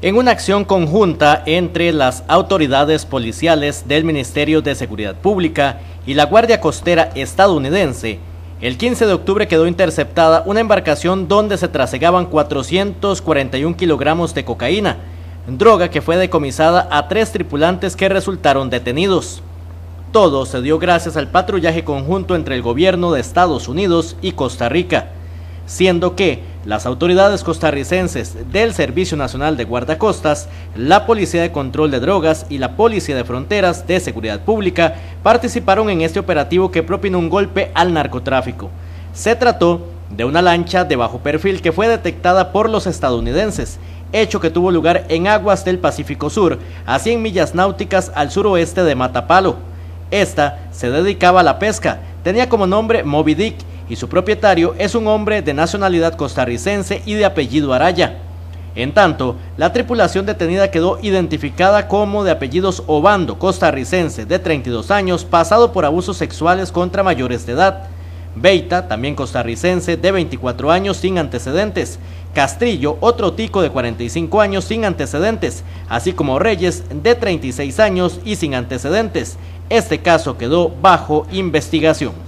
En una acción conjunta entre las autoridades policiales del Ministerio de Seguridad Pública y la Guardia Costera estadounidense, el 15 de octubre quedó interceptada una embarcación donde se trasegaban 441 kilogramos de cocaína, droga que fue decomisada a tres tripulantes que resultaron detenidos. Todo se dio gracias al patrullaje conjunto entre el gobierno de Estados Unidos y Costa Rica siendo que las autoridades costarricenses del Servicio Nacional de Guardacostas, la Policía de Control de Drogas y la Policía de Fronteras de Seguridad Pública participaron en este operativo que propinó un golpe al narcotráfico. Se trató de una lancha de bajo perfil que fue detectada por los estadounidenses, hecho que tuvo lugar en aguas del Pacífico Sur, a 100 millas náuticas al suroeste de Matapalo. Esta se dedicaba a la pesca, tenía como nombre Moby Dick y su propietario es un hombre de nacionalidad costarricense y de apellido Araya. En tanto, la tripulación detenida quedó identificada como de apellidos Obando, costarricense, de 32 años, pasado por abusos sexuales contra mayores de edad. Beita, también costarricense, de 24 años, sin antecedentes. Castrillo, otro tico de 45 años, sin antecedentes. Así como Reyes, de 36 años y sin antecedentes. Este caso quedó bajo investigación.